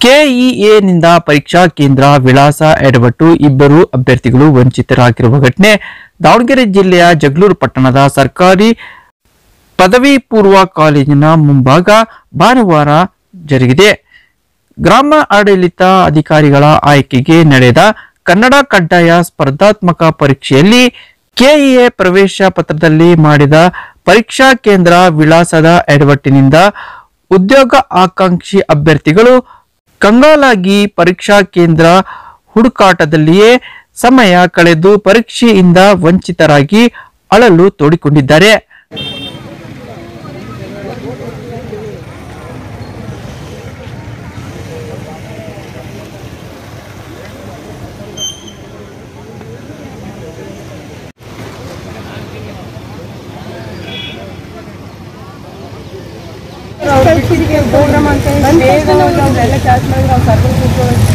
ಕೆಇಎನಿಂದ ಪರೀಕ್ಷಾ ಕೇಂದ್ರ ವಿಳಾಸ ಎಡವಟ್ಟು ಇಬ್ಬರು ಅಭ್ಯರ್ಥಿಗಳು ವಂಚಿತರಾಗಿರುವ ಘಟನೆ ದಾವಣಗೆರೆ ಜಿಲ್ಲೆಯ ಜಗಳೂರು ಪಟ್ಟಣದ ಸರ್ಕಾರಿ ಪದವಿ ಪೂರ್ವ ಕಾಲೇಜಿನ ಮುಂಭಾಗ ಭಾನುವಾರ ಜರುಗಿದೆ. ಗ್ರಾಮ ಆಡಳಿತ ಅಧಿಕಾರಿಗಳ ಆಯ್ಕೆಗೆ ನಡೆದ ಕನ್ನಡ ಕಡ್ಡಾಯ ಸ್ಪರ್ಧಾತ್ಮಕ ಪರೀಕ್ಷೆಯಲ್ಲಿ ಕೆಇಎ ಪ್ರವೇಶ ಪತ್ರದಲ್ಲಿ ಮಾಡಿದ ಪರೀಕ್ಷಾ ಕೇಂದ್ರ ವಿಳಾಸದ ಎಡವಟ್ಟಿನಿಂದ ಉದ್ಯೋಗ ಆಕಾಂಕ್ಷಿ ಅಭ್ಯರ್ಥಿಗಳು ಕಂಗಾಲಾಗಿ ಪರೀಕ್ಷಾ ಕೇಂದ್ರ ಹುಡುಕಾಟದಲ್ಲಿಯೇ ಸಮಯ ಕಳೆದು ಪರೀಕ್ಷೆಯಿಂದ ವಂಚಿತರಾಗಿ ಅಳಲು ತೋಡಿಕೊಂಡಿದ್ದಾರೆ.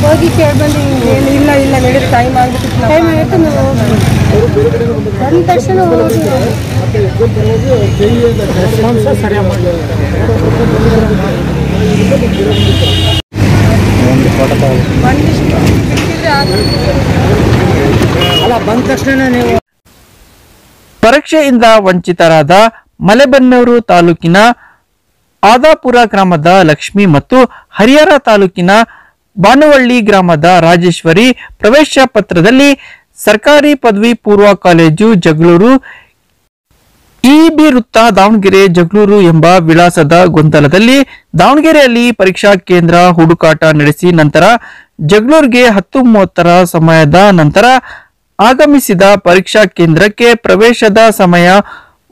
ಹೋಗಿ ಕೇಳ್ಬಂದು ಇಲ್ಲ ಇಲ್ಲ ನಡೀರಿ ಟೈಮ್ ಆಗಿಬಿಟ್ಟು ಟೈಮ್ ಆಗುತ್ತೆ ಬಂದ ತಕ್ಷಣ ನೀವು ಪರೀಕ್ಷೆಯಿಂದ ವಂಚಿತರಾದ ಮಲೆಬೆನ್ನೂರು ತಾಲೂಕಿನ ಆದಾಪುರ ಗ್ರಾಮದ ಲಕ್ಷ್ಮಿ ಮತ್ತು ಹರಿಹರ ತಾಲೂಕಿನ ಬಾನುವಳ್ಳಿ ಗ್ರಾಮದ ರಾಜೇಶ್ವರಿ ಪ್ರವೇಶ ಪತ್ರದಲ್ಲಿ ಸರ್ಕಾರಿ ಪದವಿ ಪೂರ್ವ ಕಾಲೇಜು ಜಗಳೂರು ಇಬಿ ವೃತ್ತ ದಾವಣಗೆರೆ ಜಗಳೂರು ಎಂಬ ವಿಳಾಸದ ಗೊಂದಲದಲ್ಲಿ ದಾವಣಗೆರೆಯಲ್ಲಿ ಪರೀಕ್ಷಾ ಕೇಂದ್ರ ಹುಡುಕಾಟ ನಡೆಸಿ ನಂತರ ಜಗಳೂರಿಗೆ ಹತ್ತು ಮೂವತ್ತರ ಸಮಯದ ನಂತರ ಆಗಮಿಸಿದ ಪರೀಕ್ಷಾ ಕೇಂದ್ರಕ್ಕೆ ಪ್ರವೇಶದ ಸಮಯ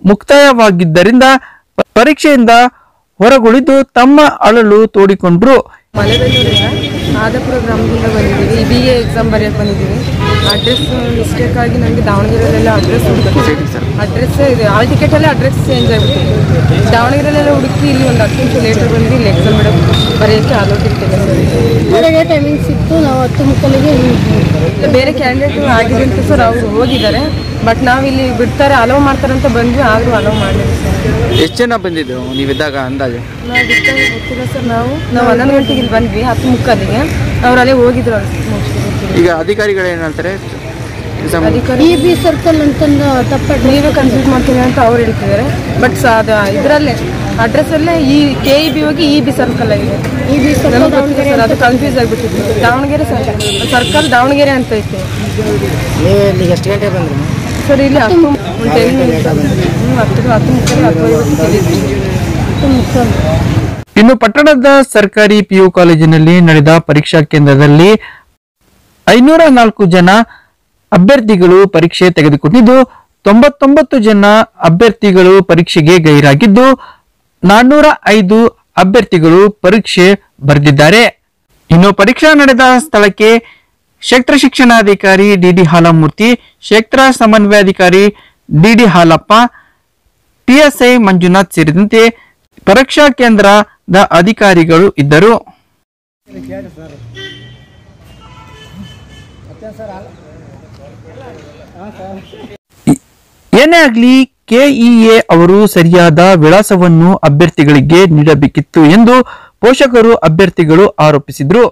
ಮುಕ್ತಾಯವಾಗಿದ್ದರಿಂದ ಪರೀಕ್ಷೆಯಿಂದ ಹೊರಗುಳಿದು ತಮ್ಮ ಅಳಲು ತೋಡಿಕೊಂಡ್ರು. ಮಲೆಬೆನ್ನೂರಿಂದ ಆದಪುರ ಗ್ರಾಮದಿಂದ ಬಂದಿದ್ದೀವಿ. ಬಿ ಎ ಎಕ್ಸಾಮ್ ಬರೆಯೋಕೆ ಬಂದಿದ್ದೀವಿ. ಅಡ್ರೆಸ್ ಮಿಸ್ಟೇಕ್ ಆಗಿ ನನಗೆ ದಾವಣಗೆರೆಯಲ್ಲೆಲ್ಲ ಅಡ್ರೆಸ್ ಅಡ್ರೆಸ್ಸೇ ಅಡ್ರೆಸ್ ಇದೆ ಆಲ್ ಟಿಕೆಟಲ್ಲೇ ಅಡ್ರೆಸ್ ಚೇಂಜ್ ಆಗಿಬಿಟ್ಟಿದೆ. ದಾವಣಗೆರೆಯಲ್ಲೆಲ್ಲ ಹುಡುಕಿ ಇಲ್ಲಿ ಒಂದು ಹತ್ತು ನಿಮಿಷ ಲೇಟರ್ ಬಂದು ಇಲ್ಲಿ ಎಕ್ಸಾಮ್ ಮೇಡಮ್ ಬರೆಯೋಕ್ಕೆ ಅಲೋಟ್ ಇರ್ತೇವೆ ಬೆಳಗ್ಗೆ ಟೈಮಿಂಗ್ ಸಿಕ್ತು. ನಾವು ಹತ್ತು ಮುಕ್ಕಲಿಗೆ ಬೇರೆ ಕ್ಯಾಂಡಿಡೇಟ್ ಆಗಿದೆ ಅಂತ ಸರ್ ಅವರು ಹೋಗಿದ್ದಾರೆ. ಬಟ್ ನಾವು ಇಲ್ಲಿ ಬಿಡ್ತಾರೆ ಅಲೋ ಮಾಡ್ತಾರೆ ಅಂತ ಬಂದ್ವಿ ಆದರೂ ಅಲೋ ಮಾಡಿದ್ವಿ ಸರ್ ಎಷ್ಟು ಜನ ಬಂದಿದ್ರು ನೀವಿದ್ದಾಗ ಅಂದಾಜು? ನಾವು ಬಿಟ್ಟಾಗ ಗೊತ್ತಿಲ್ಲ ಸರ್ ನಾವು. ನಾವು ಹನ್ನೊಂದು ಗಂಟೆಗೆ ಇಲ್ಲಿ ಬಂದ್ವಿ ಹತ್ತು ಮುಕ್ಕಾಲಿಗೆ. ಅವ್ರು ಅಲ್ಲೇ ಹೋಗಿದ್ರು. ಈಗ ಅಧಿಕಾರಿಗಳು ಏನಂತಾರೆ ಇ ಬಿ ಸರ್ಕಲ್ ಅಂತಂದು ತಪ್ಪ ನೀವೇ ಕನ್ಫ್ಯೂಸ್ ಮಾಡ್ತೀನಿ ಅಂತ ಅವ್ರು ಹೇಳ್ತಿದ್ದಾರೆ. ಬಟ್ ಅದು ಇದರಲ್ಲೇ ಅಡ್ರೆಸ್ಸಲ್ಲೇ ಈ ಕೆ ಇ ಬಿ ಹೋಗಿ ಇ ಬಿ ಸರ್ಕಲ್ ಆಗಿದೆ ಇ ಬಿ ಸರ್ಕಲ್ ಸರ್ ಅದು ಕನ್ಫ್ಯೂಸ್ ಆಗಿಬಿಟ್ಟಿತ್ತು ದಾವಣಗೆರೆ ಸರ್ಕಲ್ ದಾವಣಗೆರೆ ಅಂತ ಐತೆ. ನೀವು ಎಷ್ಟು ಗಂಟೆ ಬಂದ್ರಿ? ಸರ್ ಇಲ್ಲಿ ಹತ್ತು ಒಂದು ಟೆನ್ ಮಿನಿಟ್ಸ್ ಹತ್ತು ಹತ್ತು ಹತ್ತು ಇನ್ನು ಪಟ್ಟಣದ ಸರ್ಕಾರಿ ಪಿಯು ಕಾಲೇಜಿನಲ್ಲಿ ನಡೆದ ಪರೀಕ್ಷಾ ಕೇಂದ್ರದಲ್ಲಿ ಐನೂರ ನಾಲ್ಕು ಜನ ಅಭ್ಯರ್ಥಿಗಳು ಪರೀಕ್ಷೆ ತೆಗೆದುಕೊಂಡಿದ್ದು ತೊಂಬತ್ತೊಂಬತ್ತು ಜನ ಅಭ್ಯರ್ಥಿಗಳು ಪರೀಕ್ಷೆಗೆ ಗೈರಾಗಿದ್ದು ನಾನ್ನೂರ ಐದು ಅಭ್ಯರ್ಥಿಗಳು ಪರೀಕ್ಷೆ ಬರೆದಿದ್ದಾರೆ. ಇನ್ನು ಪರೀಕ್ಷಾ ನಡೆದ ಸ್ಥಳಕ್ಕೆ ಕ್ಷೇತ್ರ ಶಿಕ್ಷಣಾಧಿಕಾರಿ ಡಿಡಿ ಹಾಲಮೂರ್ತಿ ಕ್ಷೇತ್ರ ಸಮನ್ವಯಾಧಿಕಾರಿ D D Halappa PSI Manjunath ಸೇರಿದಂತೆ ಪರೀಕ್ಷಾ ಕೇಂದ್ರದ ಅಧಿಕಾರಿಗಳು ಇದ್ದರು. ಇ- ಏನೇ ಆಗಲಿ ಕೆಇಎ ಅವರು ಸರಿಯಾದ ವಿಳಾಸವನ್ನು ಅಭ್ಯರ್ಥಿಗಳಿಗೆ ನೀಡಬೇಕಿತ್ತು ಎಂದು ಪೋಷಕರು ಅಭ್ಯರ್ಥಿಗಳು ಆರೋಪಿಸಿದ್ರು.